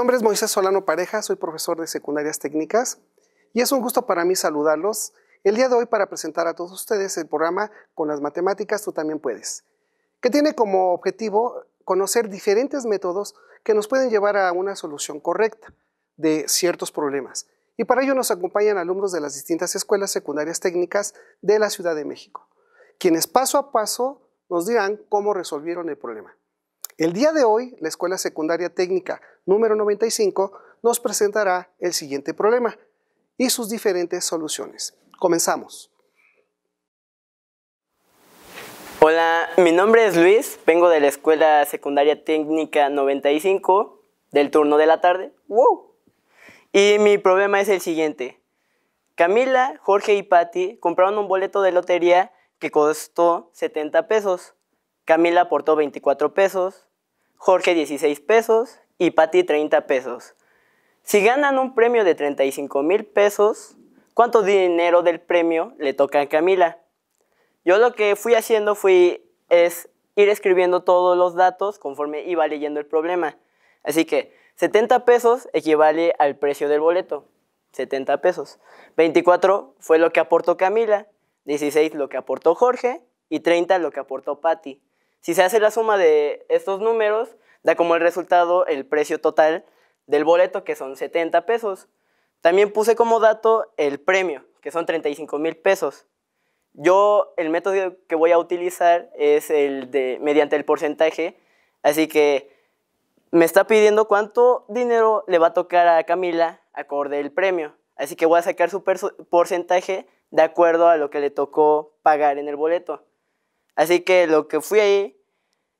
nombre es Moisés Solano Pareja, soy profesor de secundarias técnicas y es un gusto para mí saludarlos el día de hoy para presentar a todos ustedes el programa Con las matemáticas tú también puedes, que tiene como objetivo conocer diferentes métodos que nos pueden llevar a una solución correcta de ciertos problemas. Y para ello nos acompañan alumnos de las distintas escuelas secundarias técnicas de la Ciudad de México, quienes paso a paso nos dirán cómo resolvieron el problema. El día de hoy, la Escuela Secundaria Técnica número 95 nos presentará el siguiente problema y sus diferentes soluciones. Comenzamos. Hola, mi nombre es Luis, vengo de la Escuela Secundaria Técnica 95 del turno de la tarde. ¡Wow! Y mi problema es el siguiente. Camila, Jorge y Patti compraron un boleto de lotería que costó 70 pesos. Camila aportó 24 pesos, Jorge 16 pesos y Patti 30 pesos. Si ganan un premio de 35 mil pesos, ¿cuánto dinero del premio le toca a Camila? Yo lo que fui haciendo fui, es ir escribiendo todos los datos conforme iba leyendo el problema. Así que 70 pesos equivale al precio del boleto. 70 pesos. 24 fue lo que aportó Camila, 16 lo que aportó Jorge y 30 lo que aportó Patti. Si se hace la suma de estos números, da como el resultado el precio total del boleto, que son 70 pesos. También puse como dato el premio, que son 35 mil pesos. Yo, el método que voy a utilizar es el de mediante el porcentaje, así que me está pidiendo cuánto dinero le va a tocar a Camila acorde el premio. Así que voy a sacar su porcentaje de acuerdo a lo que le tocó pagar en el boleto. Así que lo que fui ahí,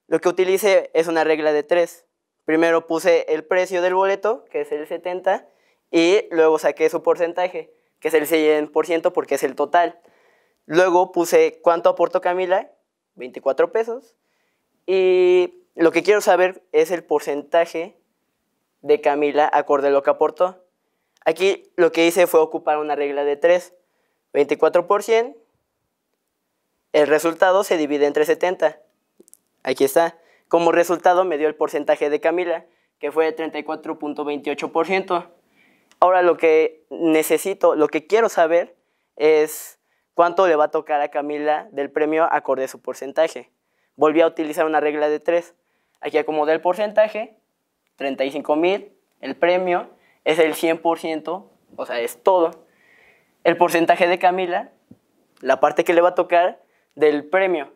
lo que utilicé es una regla de tres. Primero puse el precio del boleto, que es el 70, y luego saqué su porcentaje, que es el 100% porque es el total. Luego puse cuánto aportó Camila, 24 pesos, y lo que quiero saber es el porcentaje de Camila acorde a lo que aportó. Aquí lo que hice fue ocupar una regla de 3. 24 por 100 el resultado se divide entre 70. Aquí está. Como resultado me dio el porcentaje de Camila, que fue 34.28%. Ahora lo que necesito, lo que quiero saber es cuánto le va a tocar a Camila del premio acorde a su porcentaje. Volví a utilizar una regla de 3. Aquí acomodé el porcentaje, 35 mil, el premio es el 100%, o sea, es todo. El porcentaje de Camila, la parte que le va a tocar, del premio.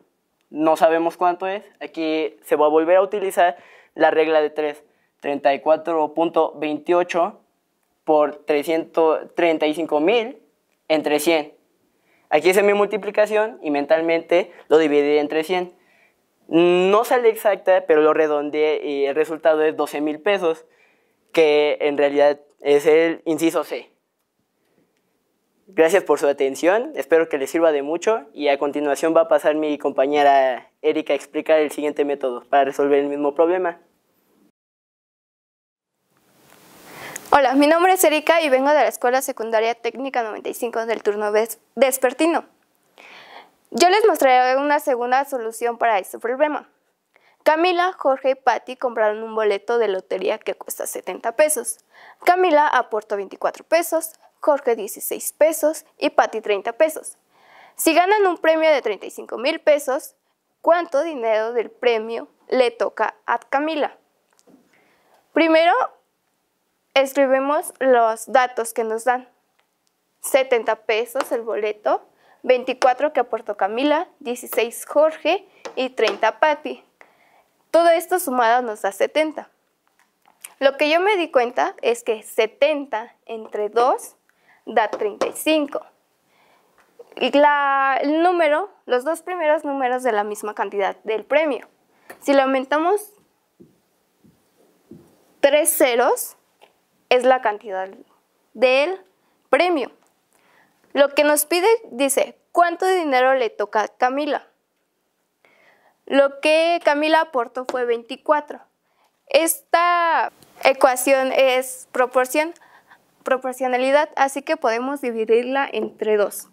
No sabemos cuánto es. Aquí se va a volver a utilizar la regla de 3. 34.28 por 335 mil entre 100. Aquí hice mi multiplicación y mentalmente lo dividí entre 100. No sale exacta, pero lo redondeé y el resultado es 12 mil pesos, que en realidad es el inciso C. Gracias por su atención, espero que les sirva de mucho y a continuación va a pasar mi compañera Erika a explicar el siguiente método para resolver el mismo problema. Hola, mi nombre es Erika y vengo de la Escuela Secundaria Técnica 95 del turno vespertino. Yo les mostraré una segunda solución para este problema. Camila, Jorge y Patty compraron un boleto de lotería que cuesta 70 pesos. Camila aportó 24 pesos, Jorge 16 pesos y Patty 30 pesos. Si ganan un premio de 35 mil pesos, ¿cuánto dinero del premio le toca a Camila? Primero, escribimos los datos que nos dan. 70 pesos el boleto, 24 que aportó Camila, 16 Jorge y 30 Patty. Todo esto sumado nos da 70. Lo que yo me di cuenta es que 70 entre 2 da 35. Y la, el número, los dos primeros números de la misma cantidad del premio. Si le aumentamos tres ceros, es la cantidad del premio. Lo que nos pide dice, ¿cuánto dinero le toca a Camila? Lo que Camila aportó fue 24. Esta ecuación es proporción proporcionalidad, así que podemos dividirla entre 2.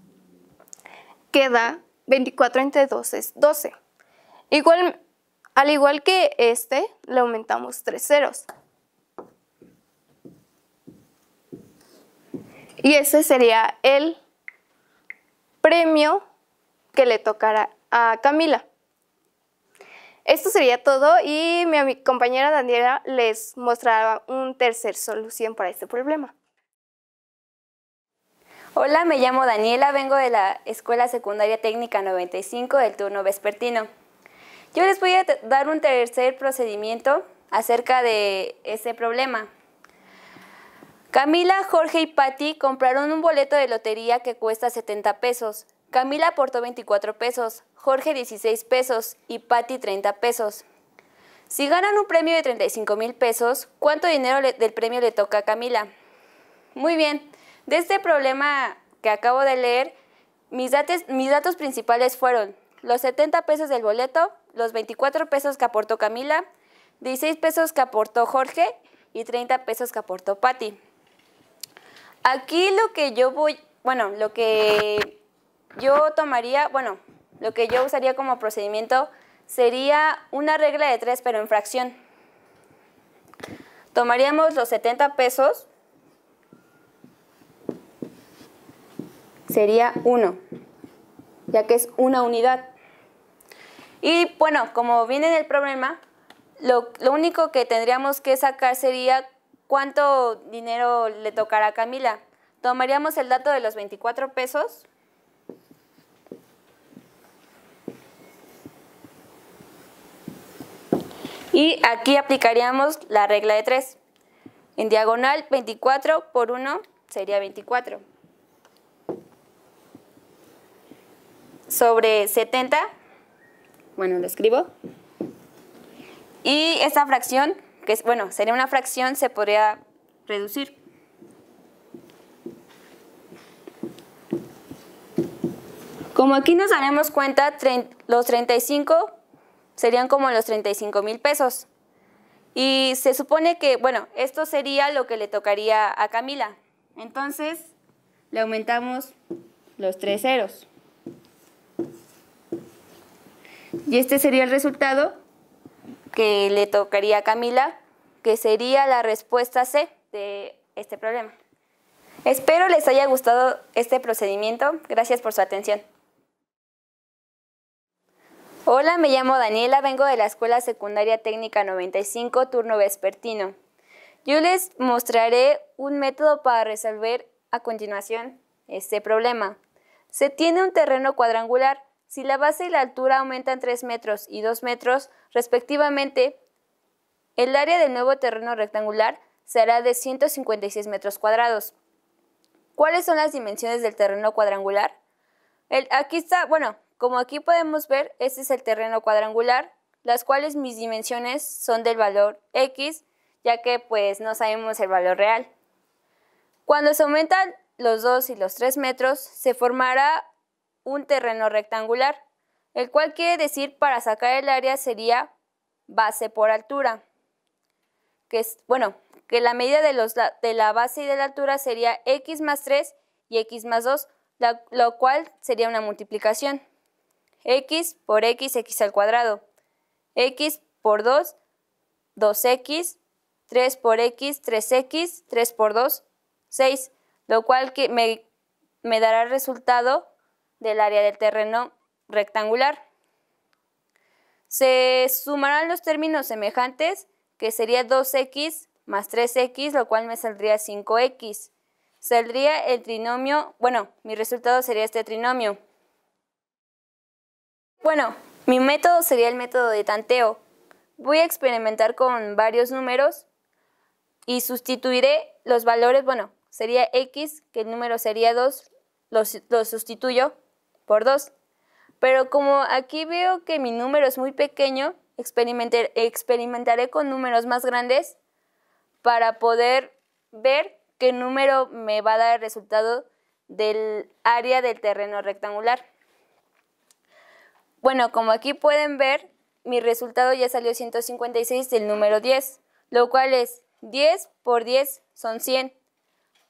Queda 24 entre 2 es 12. Igual Al igual que este, le aumentamos tres ceros. Y ese sería el premio que le tocará a Camila. Esto sería todo y mi compañera Daniela les mostrará un tercer solución para este problema. Hola, me llamo Daniela, vengo de la Escuela Secundaria Técnica 95 del turno vespertino. Yo les voy a dar un tercer procedimiento acerca de este problema. Camila, Jorge y Patti compraron un boleto de lotería que cuesta 70 pesos. Camila aportó 24 pesos, Jorge 16 pesos y Patti 30 pesos. Si ganan un premio de 35 mil pesos, ¿cuánto dinero del premio le toca a Camila? Muy bien, de este problema que acabo de leer, mis datos, mis datos principales fueron los 70 pesos del boleto, los 24 pesos que aportó Camila, 16 pesos que aportó Jorge y 30 pesos que aportó Patti. Aquí lo que yo voy, bueno, lo que yo tomaría, bueno, lo que yo usaría como procedimiento sería una regla de tres, pero en fracción. Tomaríamos los 70 pesos, sería 1, ya que es una unidad. Y bueno, como viene en el problema, lo, único que tendríamos que sacar sería ¿Cuánto dinero le tocará a Camila? Tomaríamos el dato de los 24 pesos. Y aquí aplicaríamos la regla de 3. En diagonal, 24 por 1 sería 24. Sobre 70, bueno, lo escribo. Y esta fracción que es, bueno, sería una fracción, se podría reducir. Como aquí nos daremos cuenta, los 35 serían como los 35 mil pesos. Y se supone que, bueno, esto sería lo que le tocaría a Camila. Entonces, le aumentamos los tres ceros. Y este sería el resultado que le tocaría a Camila, que sería la respuesta C de este problema. Espero les haya gustado este procedimiento. Gracias por su atención. Hola, me llamo Daniela, vengo de la Escuela Secundaria Técnica 95, turno vespertino. Yo les mostraré un método para resolver a continuación este problema. Se tiene un terreno cuadrangular si la base y la altura aumentan 3 metros y 2 metros respectivamente, el área del nuevo terreno rectangular será de 156 metros cuadrados. ¿Cuáles son las dimensiones del terreno cuadrangular? aquí está, bueno, como aquí podemos ver, este es el terreno cuadrangular, las cuales mis dimensiones son del valor x, ya que pues no sabemos el valor real. Cuando se aumentan los 2 y los 3 metros, se formará un terreno rectangular, el cual quiere decir para sacar el área sería base por altura, que es, bueno, que la medida de, los, de la base y de la altura sería x más 3 y x más 2, lo cual sería una multiplicación. x por x, x al cuadrado. x por 2, 2x, 3 por x, 3x, 3 por 2, 6, lo cual que me, me dará el resultado del área del terreno rectangular. Se sumarán los términos semejantes, que sería 2x más 3x, lo cual me saldría 5x. Saldría el trinomio, bueno, mi resultado sería este trinomio. Bueno, mi método sería el método de tanteo. Voy a experimentar con varios números y sustituiré los valores, bueno, sería x, que el número sería 2, lo sustituyo por 2. Pero como aquí veo que mi número es muy pequeño, experimentaré con números más grandes para poder ver qué número me va a dar el resultado del área del terreno rectangular. Bueno, como aquí pueden ver, mi resultado ya salió 156 del número 10, lo cual es 10 por 10 son 100,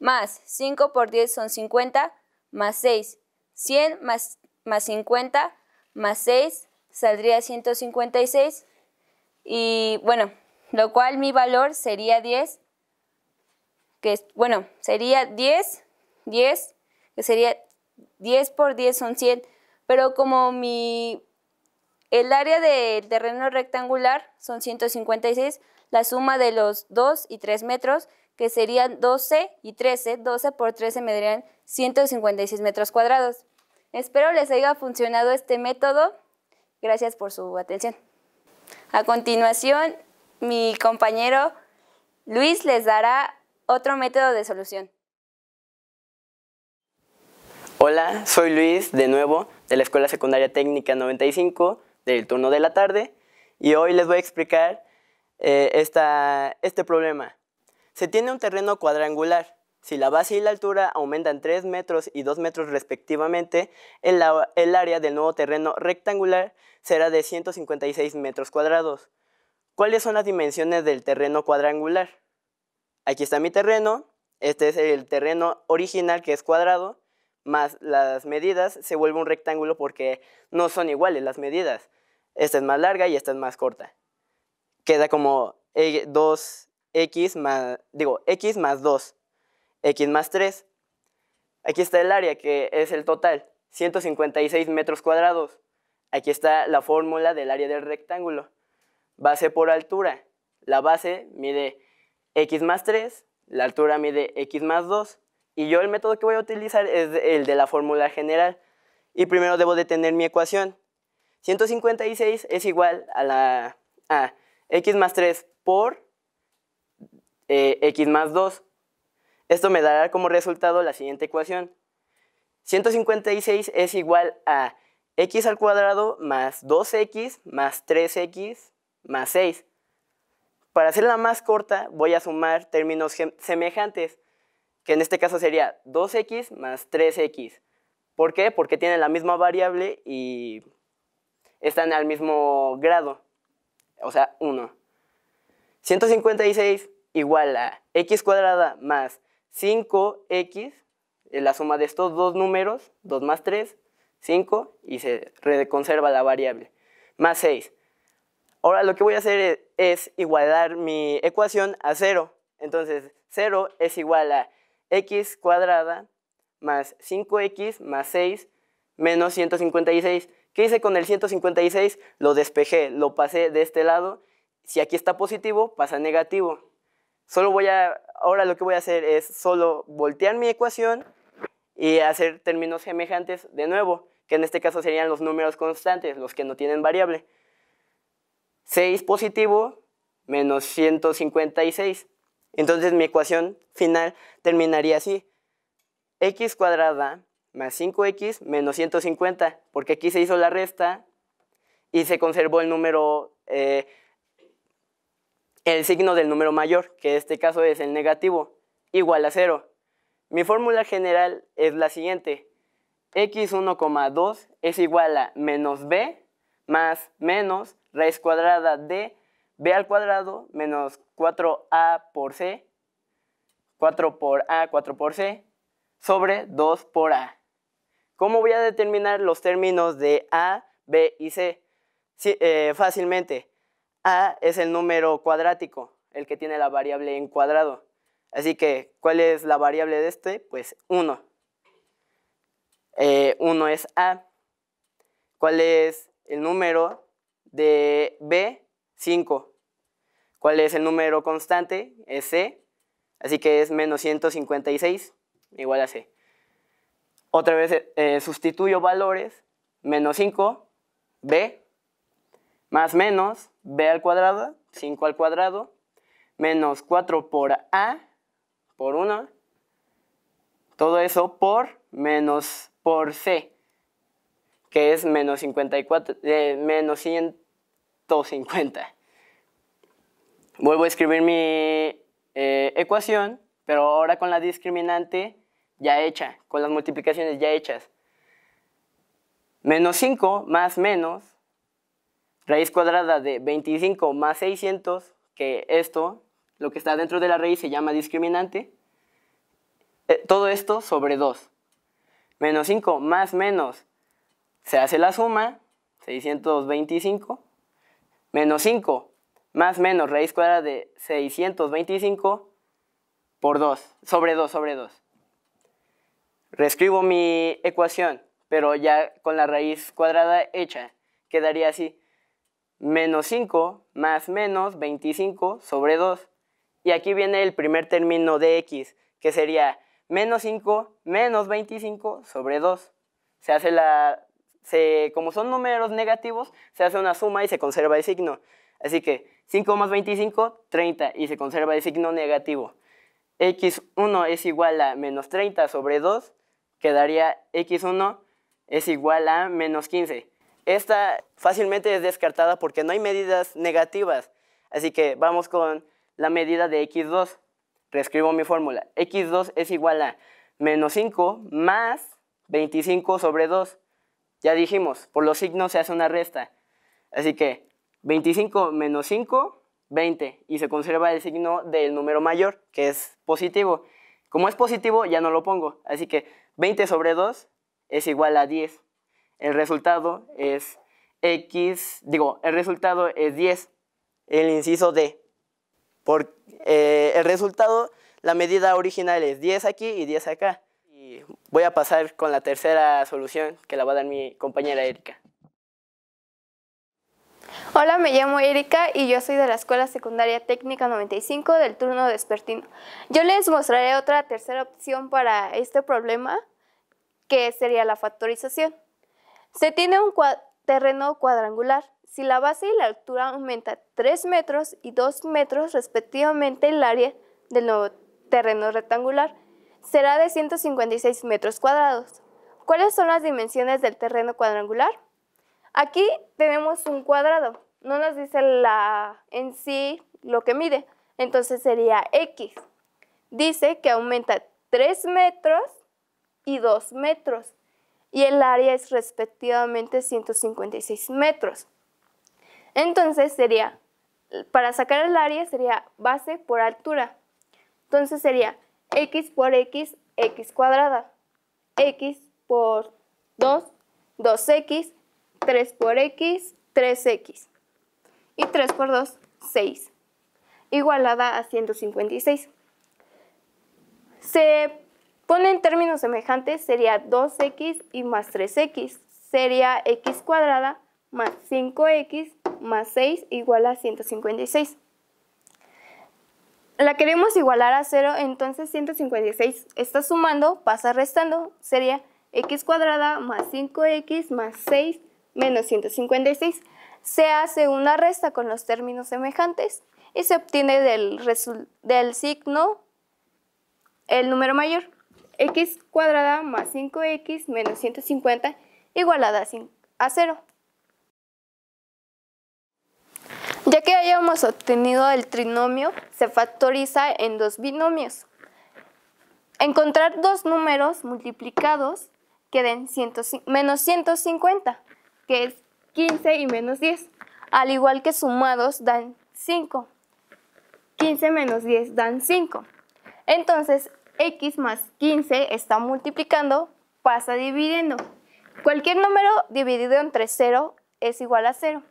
más 5 por 10 son 50, más 6. 100 más, más 50 más 6 saldría 156 Y bueno, lo cual mi valor sería 10, que es, bueno, sería 10, 10, que sería 10 por 10 son 100, pero como mi, el área del terreno rectangular son 156, la suma de los 2 y 3 metros, que serían 12 y 13, 12 por 13 me darían 156 metros cuadrados. Espero les haya funcionado este método. Gracias por su atención. A continuación, mi compañero Luis les dará otro método de solución. Hola, soy Luis de nuevo de la Escuela Secundaria Técnica 95 del turno de la tarde y hoy les voy a explicar eh, este problema. Se tiene un terreno cuadrangular. Si la base y la altura aumentan 3 metros y 2 metros respectivamente, el, área del nuevo terreno rectangular será de 156 metros cuadrados. ¿Cuáles son las dimensiones del terreno cuadrangular? Aquí está mi terreno, este es el terreno original que es cuadrado, más las medidas se vuelve un rectángulo porque no son iguales las medidas. Esta es más larga y esta es más corta. Queda como 2x más, digo, x más 2, x más 3. Aquí está el área que es el total, 156 metros cuadrados. Aquí está la fórmula del área del rectángulo. Base por altura. La base mide x más 3, la altura mide x más 2. Y yo el método que voy a utilizar es el de la fórmula general. Y primero debo de tener mi ecuación. 156 es igual a la a x más 3 por eh, x más 2. Esto me dará como resultado la siguiente ecuación. 156 es igual a x al cuadrado más 2x más 3x más 6. Para hacerla más corta voy a sumar términos semejantes, que en este caso sería 2x más 3x. ¿Por qué? Porque tienen la misma variable y están al mismo grado, o sea, 1. 156 igual a x cuadrada más 5x, la suma de estos dos números, 2 más 3, 5, y se conserva la variable, más 6. Ahora lo que voy a hacer es, igualar mi ecuación a 0. Entonces, 0 es igual a x cuadrada más 5x más 6 menos 156. ¿Qué hice con el 156? Lo despejé, lo pasé de este lado. Si aquí está positivo, pasa negativo. Solo voy a, ahora lo que voy a hacer es solo voltear mi ecuación y hacer términos semejantes de nuevo, que en este caso serían los números constantes, los que no tienen variable. 6 positivo menos 156. Entonces mi ecuación final terminaría así. x cuadrada más 5x menos 150, porque aquí se hizo la resta y se conservó el número, eh, el signo del número mayor, que en este caso es el negativo, igual a 0. Mi fórmula general es la siguiente. x1,2 es igual a menos b más menos raíz cuadrada de b al cuadrado menos 4a por c, 4 por a, 4 por c, sobre 2 por a. ¿Cómo voy a determinar los términos de a, b y c? Eh, fácilmente, a es el número cuadrático, el que tiene la variable en cuadrado. Así que, ¿cuál es la variable de este? Pues 1. 1 eh, es a. ¿Cuál es el número de B, 5. ¿Cuál es el número constante? Es C. Así que es menos 156 igual a C. Otra vez eh, sustituyo valores. Menos 5, B, más menos, B al cuadrado, 5 al cuadrado, menos 4 por A, por 1. Todo eso por menos por C, que es menos 54, eh, menos 100 50. Vuelvo a escribir mi eh, ecuación, pero ahora con la discriminante ya hecha, con las multiplicaciones ya hechas. Menos 5 más menos, raíz cuadrada de 25 más 600, que esto, lo que está dentro de la raíz se llama discriminante. Eh, todo esto sobre 2. Menos 5 más menos, se hace la suma, 625 menos 5 más menos raíz cuadrada de 625 por 2, sobre 2, sobre 2. Reescribo mi ecuación, pero ya con la raíz cuadrada hecha. Quedaría así. Menos 5 más menos 25 sobre 2. Y aquí viene el primer término de x, que sería menos 5 menos 25 sobre 2. Se hace la, se, como son números negativos, se hace una suma y se conserva el signo. Así que 5 más 25, 30, y se conserva el signo negativo. x1 es igual a menos 30 sobre 2, quedaría x1 es igual a menos 15. Esta fácilmente es descartada porque no hay medidas negativas. Así que vamos con la medida de x2. Reescribo mi fórmula. x2 es igual a menos 5 más 25 sobre 2. Ya dijimos, por los signos se hace una resta. Así que 25 menos 5, 20. Y se conserva el signo del número mayor, que es positivo. Como es positivo, ya no lo pongo. Así que 20 sobre 2 es igual a 10. El resultado es x, digo, el resultado es 10. El inciso D. Por, eh, el resultado, la medida original es 10 aquí y 10 acá. Voy a pasar con la tercera solución que la va a dar mi compañera Erika. Hola, me llamo Erika y yo soy de la Escuela Secundaria Técnica 95 del turno despertino. Yo les mostraré otra tercera opción para este problema, que sería la factorización. Se tiene un terreno cuadrangular. Si la base y la altura aumenta 3 metros y 2 metros respectivamente, el área del nuevo terreno rectangular será de 156 metros cuadrados. ¿Cuáles son las dimensiones del terreno cuadrangular? Aquí tenemos un cuadrado, no nos dice la, en sí lo que mide, entonces sería X. Dice que aumenta 3 metros y 2 metros y el área es respectivamente 156 metros. Entonces sería, para sacar el área sería base por altura. Entonces sería x por x, x cuadrada. x por 2, 2x 3 por x, 3x. Y 3 por 2, 6. Igualada a 156. Se pone en términos semejantes, sería 2x y más 3x. Sería x cuadrada más 5x más 6 igual a 156. La queremos igualar a 0, entonces 156 está sumando, pasa restando, sería x cuadrada más 5x más 6 menos 156. Se hace una resta con los términos semejantes y se obtiene del, del signo el número mayor. X cuadrada más 5x menos 150 igualada a 0. Ya que hayamos obtenido el trinomio, se factoriza en dos binomios. Encontrar dos números multiplicados que den menos 150 que es 15 y menos 10. Al igual que sumados dan 5. 15 menos 10 dan 5. Entonces, x más 15 está multiplicando, pasa dividiendo. Cualquier número dividido entre 0 es igual a 0.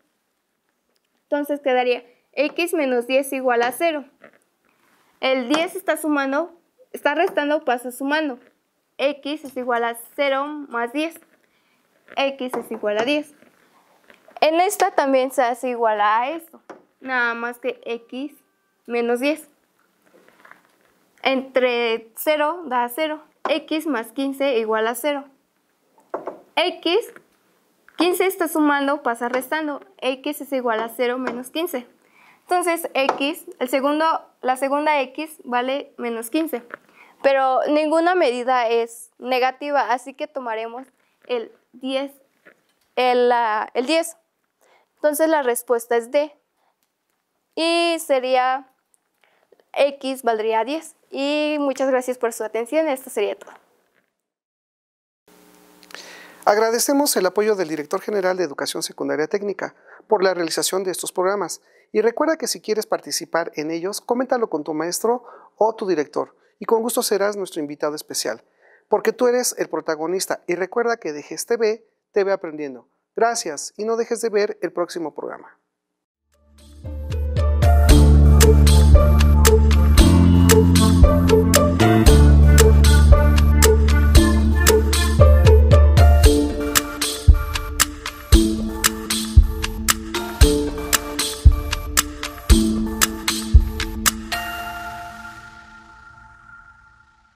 Entonces quedaría x menos 10 igual a 0. El 10 está sumando, está restando, pasa sumando. x es igual a 0 más 10 x es igual a 10. En esta también se hace igual a esto, nada más que x menos 10. Entre 0 da 0, x más 15 igual a 0. x, 15 está sumando, pasa restando, x es igual a 0 menos 15. Entonces x, la segunda x vale menos 15. Pero ninguna medida es negativa, así que tomaremos el 10, el, el 10. Entonces la respuesta es D. Y sería X valdría 10. Y muchas gracias por su atención. Esto sería todo. Agradecemos el apoyo del Director General de Educación Secundaria Técnica por la realización de estos programas. Y recuerda que si quieres participar en ellos, coméntalo con tu maestro o tu director. Y con gusto serás nuestro invitado especial porque tú eres el protagonista y recuerda que de GES TV te ve aprendiendo. Gracias y no dejes de ver el próximo programa.